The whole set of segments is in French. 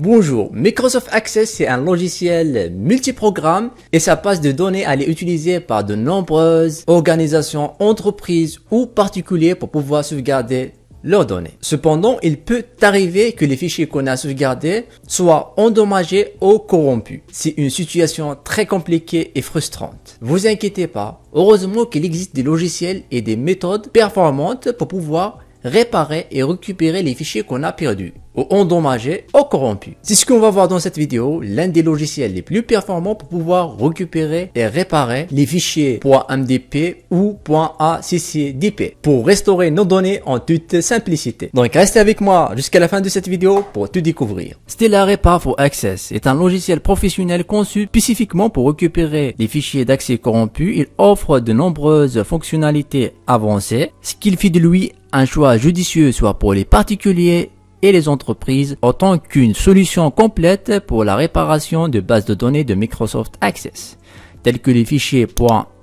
Bonjour, Microsoft Access c'est un logiciel multiprogramme et sa base de données elle est utilisée par de nombreuses organisations, entreprises ou particuliers pour pouvoir sauvegarder leurs données. Cependant, il peut arriver que les fichiers qu'on a sauvegardés soient endommagés ou corrompus. C'est une situation très compliquée et frustrante. Vous inquiétez pas, heureusement qu'il existe des logiciels et des méthodes performantes pour pouvoir réparer et récupérer les fichiers qu'on a perdus ou endommagés ou corrompus. C'est ce qu'on va voir dans cette vidéo, l'un des logiciels les plus performants pour pouvoir récupérer et réparer les fichiers .mdp ou .accdp pour restaurer nos données en toute simplicité. Donc restez avec moi jusqu'à la fin de cette vidéo pour tout découvrir. Stellar Repar for Access est un logiciel professionnel conçu spécifiquement pour récupérer les fichiers d'accès corrompus. Il offre de nombreuses fonctionnalités avancées, ce qu'il fait de lui un choix judicieux soit pour les particuliers et les entreprises autant qu'une solution complète pour la réparation de bases de données de Microsoft Access, tels que les fichiers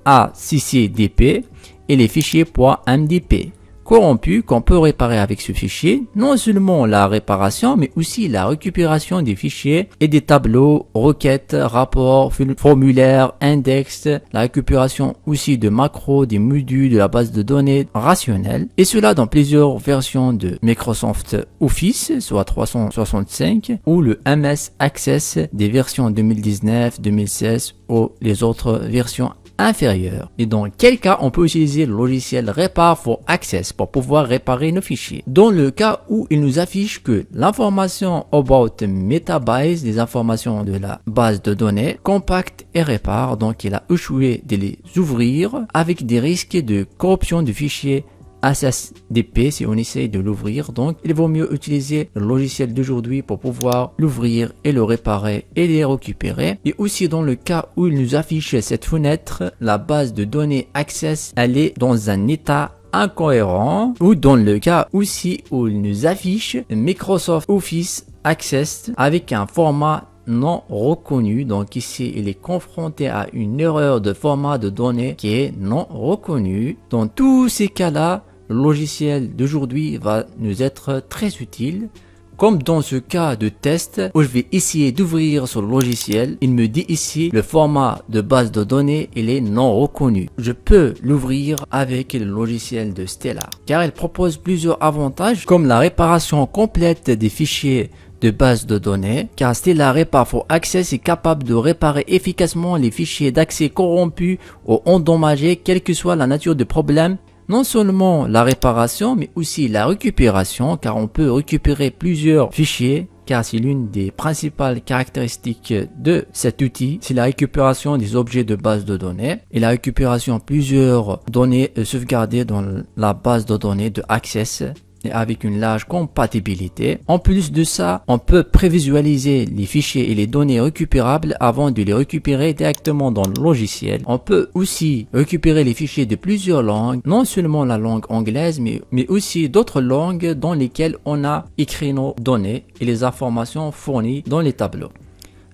.accdp et les fichiers .mdp corrompu qu'on peut réparer avec ce fichier, non seulement la réparation, mais aussi la récupération des fichiers et des tableaux, requêtes, rapports, formulaires, index, la récupération aussi de macros, des modules de la base de données rationnelle, et cela dans plusieurs versions de Microsoft Office, soit 365, ou le MS Access des versions 2019, 2016 ou les autres versions inférieur. Et dans quel cas on peut utiliser le logiciel Repar for Access pour pouvoir réparer nos fichiers? Dans le cas où il nous affiche que l'information about metabase, les informations de la base de données, compacte et répare, donc il a échoué de les ouvrir avec des risques de corruption du fichier SSDP si on essaye de l'ouvrir. Donc, il vaut mieux utiliser le logiciel d'aujourd'hui pour pouvoir l'ouvrir et le réparer et les récupérer. Et aussi dans le cas où il nous affiche cette fenêtre, la base de données Access, elle est dans un état incohérent ou dans le cas aussi où il nous affiche Microsoft Office Access avec un format non reconnu. Donc ici, il est confronté à une erreur de format de données qui est non reconnu. Dans tous ces cas-là, le logiciel d'aujourd'hui va nous être très utile. Comme dans ce cas de test où je vais essayer d'ouvrir ce logiciel, il me dit ici le format de base de données il est non reconnu. Je peux l'ouvrir avec le logiciel de Stellar car il propose plusieurs avantages comme la réparation complète des fichiers de base de données, car Stellar Repar for Access est capable de réparer efficacement les fichiers d'accès corrompus ou endommagés, quelle que soit la nature du problème non seulement la réparation, mais aussi la récupération, car on peut récupérer plusieurs fichiers car c'est l'une des principales caractéristiques de cet outil, c'est la récupération des objets de base de données et la récupération plusieurs données sauvegardées dans la base de données de Access avec une large compatibilité. En plus de ça, on peut prévisualiser les fichiers et les données récupérables avant de les récupérer directement dans le logiciel. On peut aussi récupérer les fichiers de plusieurs langues, non seulement la langue anglaise, mais, aussi d'autres langues dans lesquelles on a écrit nos données et les informations fournies dans les tableaux.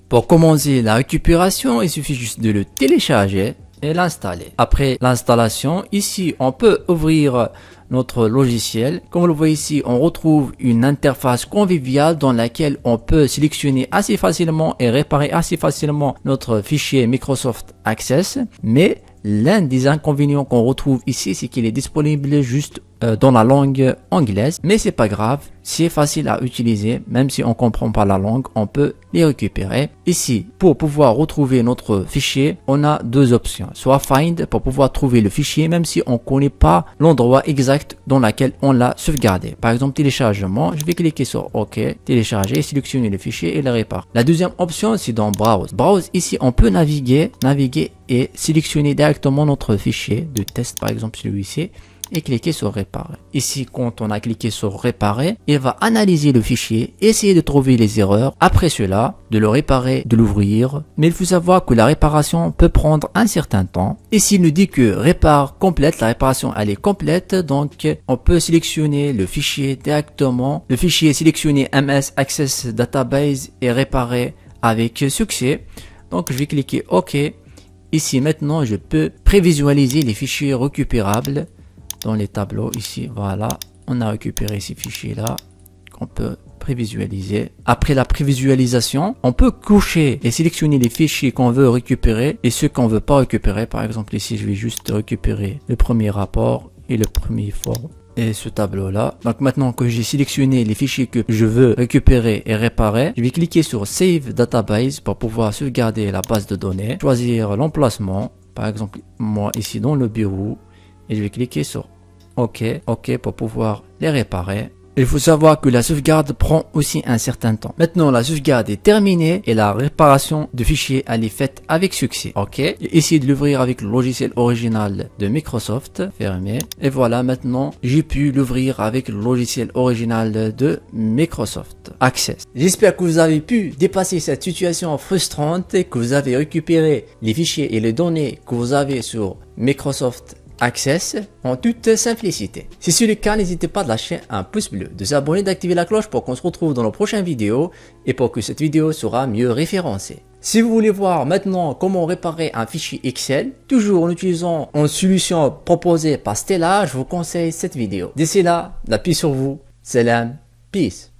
Pour commencer la récupération, il suffit juste de le télécharger et l'installer. Après l'installation, ici, on peut ouvrir notre logiciel. Comme vous le voyez ici, on retrouve une interface conviviale dans laquelle on peut sélectionner assez facilement et réparer assez facilement notre fichier Microsoft Access. Mais l'un des inconvénients qu'on retrouve ici, c'est qu'il est disponible juste dans la langue anglaise, mais c'est pas grave, c'est facile à utiliser, même si on comprend pas la langue, on peut les récupérer. Ici, pour pouvoir retrouver notre fichier, on a deux options, soit find pour pouvoir trouver le fichier, même si on connaît pas l'endroit exact dans lequel on l'a sauvegardé. Par exemple, téléchargement, je vais cliquer sur OK, télécharger, sélectionner le fichier et le réparer. La deuxième option, c'est dans Browse. Browse, ici, on peut naviguer, naviguer et sélectionner directement notre fichier de test, par exemple celui-ci et cliquer sur réparer. Ici, quand on a cliqué sur réparer, il va analyser le fichier, essayer de trouver les erreurs. Après cela, de le réparer, de l'ouvrir. Mais il faut savoir que la réparation peut prendre un certain temps. Ici, il nous dit que répare complète, la réparation elle est complète. Donc, on peut sélectionner le fichier directement. Le fichier sélectionné MS Access Database et réparer avec succès. Donc, je vais cliquer OK. Ici, maintenant, je peux prévisualiser les fichiers récupérables dans les tableaux ici. Voilà, on a récupéré ces fichiers là qu'on peut prévisualiser. Après la prévisualisation, on peut coucher et sélectionner les fichiers qu'on veut récupérer et ceux qu'on veut pas récupérer. Par exemple, ici, je vais juste récupérer le premier rapport et le premier form et ce tableau là. Donc maintenant que j'ai sélectionné les fichiers que je veux récupérer et réparer, je vais cliquer sur Save Database pour pouvoir sauvegarder la base de données, choisir l'emplacement, par exemple moi ici dans le bureau, et je vais cliquer sur OK, OK pour pouvoir les réparer. Il faut savoir que la sauvegarde prend aussi un certain temps. Maintenant, la sauvegarde est terminée et la réparation du fichier elle est faite avec succès. Ok. Essayez de l'ouvrir avec le logiciel original de Microsoft. Fermé. Et voilà, maintenant, j'ai pu l'ouvrir avec le logiciel original de Microsoft Access. J'espère que vous avez pu dépasser cette situation frustrante et que vous avez récupéré les fichiers et les données que vous avez sur Microsoft Access en toute simplicité. Si c'est le cas, n'hésitez pas à lâcher un pouce bleu, de s'abonner, d'activer la cloche pour qu'on se retrouve dans la prochaine vidéo et pour que cette vidéo sera mieux référencée. Si vous voulez voir maintenant comment réparer un fichier Excel, toujours en utilisant une solution proposée par Stella, je vous conseille cette vidéo. D'ici là, la paix sur vous. Salam, peace.